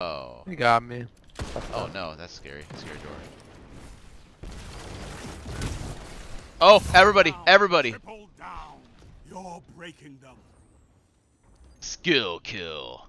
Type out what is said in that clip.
Oh. He got me. Oh no, that's scary. Scary door. Oh, everybody, everybody. Skill kill.